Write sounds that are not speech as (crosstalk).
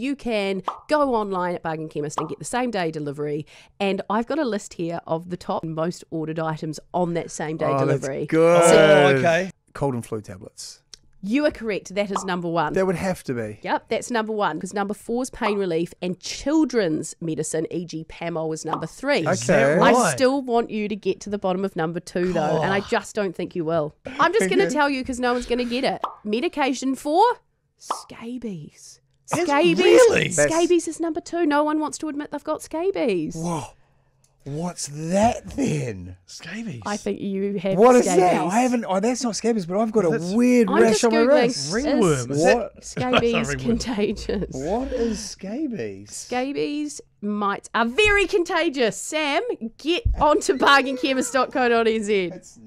You can go online at Bargain Chemist and get the same day delivery. And I've got a list here of the top most ordered items on that same day Oh, that's delivery. good. Oh, okay. Cold and flu tablets. You are correct. That is number one. That would have to be. Yep, that's number one because number four is pain relief and children's medicine, e.g., Pamol, is number three. Okay. that I still want you to get to the bottom of number two, though, and I just don't think you will. I'm just going to tell you because no one's going to get it. Medication for scabies. Is- Scabies. really? That's- Scabies is number two. No one wants to admit they've got scabies. Whoa. What's that then? Scabies. I think you have What is scabies. that? I haven't. Oh, that's not scabies, but I've got a That's- weird I'm rash on my wrist. Ringworm, Is is What? (laughs) scabies Ringworm. contagious? What is scabies? Scabies mites are very contagious. Sam, get onto bargainchemist.co.nz.